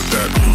got that.